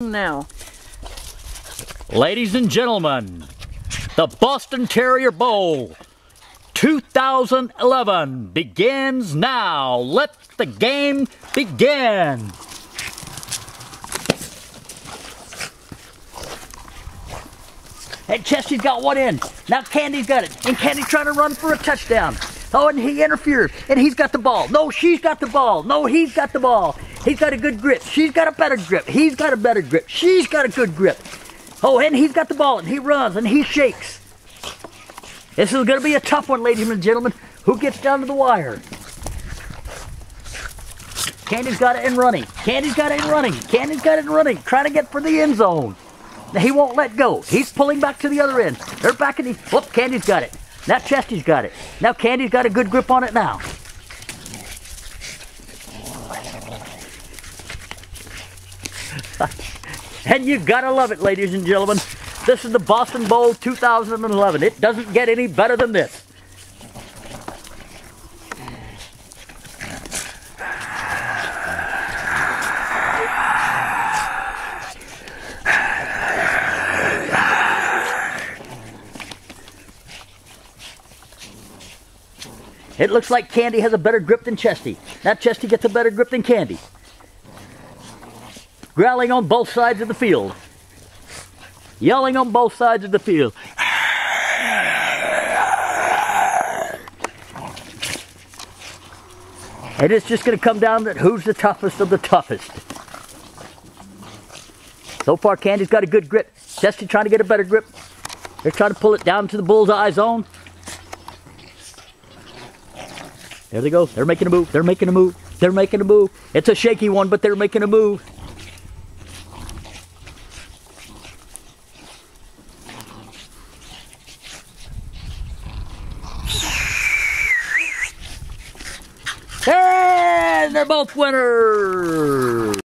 now. Ladies and gentlemen, the Boston Terrier Bowl 2011 begins now. Let the game begin. And Chesty's got one in. Now Candy's got it. And Candy's trying to run for a touchdown. Oh, and he interferes. And he's got the ball. No, she's got the ball. No, he's got the ball. He's got a good grip. She's got a better grip. He's got a better grip. She's got a good grip. Oh, and he's got the ball. And he runs and he shakes. This is going to be a tough one, ladies and gentlemen. Who gets down to the wire? Candy's got it in running. Candy's got it in running. Candy's got it in running. Trying to get for the end zone. He won't let go. He's pulling back to the other end. They're back in the... Whoop, Candy's got it. Now Chesty's got it. Now Candy's got a good grip on it now. and you gotta love it, ladies and gentlemen. This is the Boston Bowl 2011. It doesn't get any better than this. It looks like Candy has a better grip than Chesty. Now Chesty gets a better grip than Candy. Growling on both sides of the field. Yelling on both sides of the field. And it's just going to come down to who's the toughest of the toughest. So far, Candy's got a good grip. Chesty trying to get a better grip. They're trying to pull it down to the bullseye zone. There they go. They're making a move. They're making a move. They're making a move. It's a shaky one, but they're making a move. And they're both winners.